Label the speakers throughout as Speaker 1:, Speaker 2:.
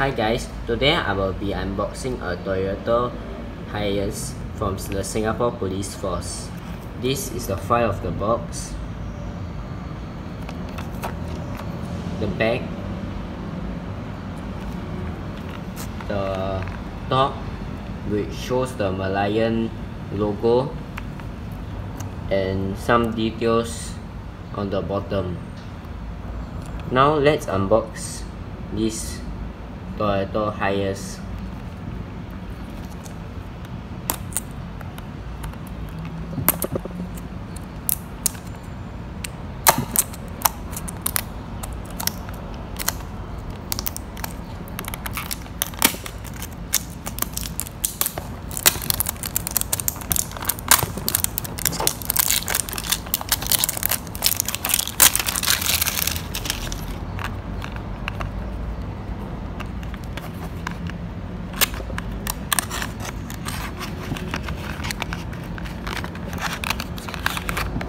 Speaker 1: Hi guys, today I will be unboxing a Toyota Hiace from the Singapore Police Force. This is the front of the box. The back. The top which shows the Malayan logo and some details on the bottom. Now let's unbox this Toyota Hiace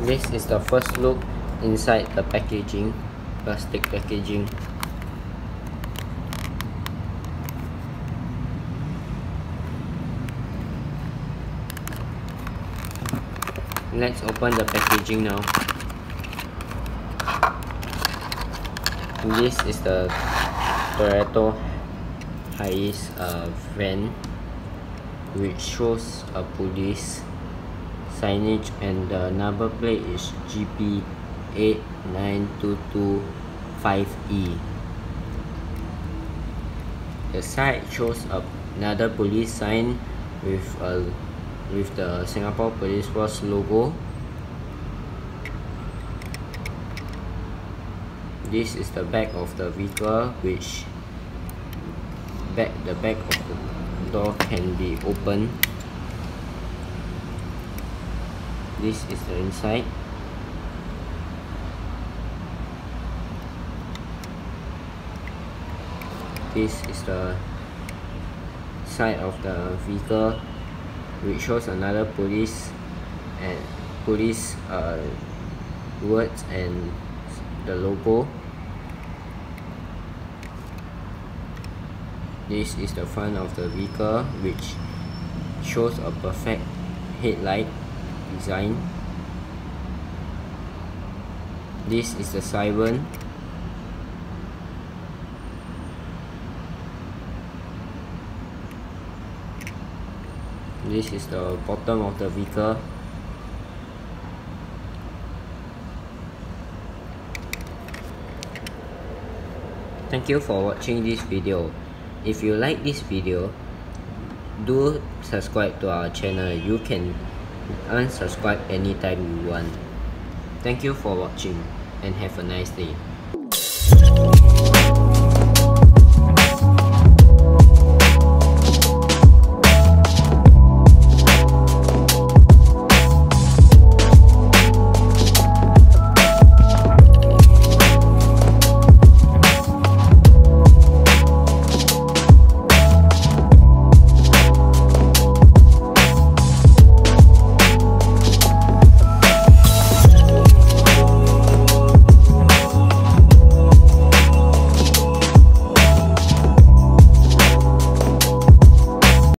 Speaker 1: This is the first look inside the packaging, plastic packaging. Let's open the packaging now. This is the Toyota Hiace uh, van which shows a police signage and the number plate is GP89225E. The side shows another police sign with a with the Singapore Police Force logo. This is the back of the vehicle which back the back of the door can be opened this is the inside. This is the side of the vehicle which shows another police and police uh, words and the logo. This is the front of the vehicle which shows a perfect headlight design. This is the siren this is the bottom of the vehicle. Thank you for watching this video. If you like this video do subscribe to our channel. You can unsubscribe anytime you want. Thank you for watching and have a nice day